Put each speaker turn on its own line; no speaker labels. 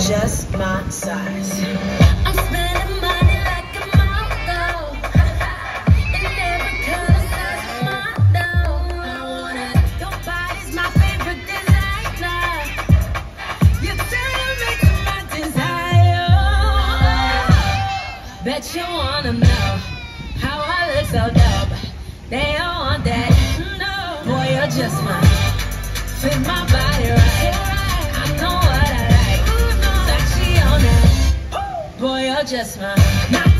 Just my size.
Bet you wanna know how I look so dope. They don't want that. Just mine. Fit my body right. I know what I like. Sexy on that. Boy, you're just mine.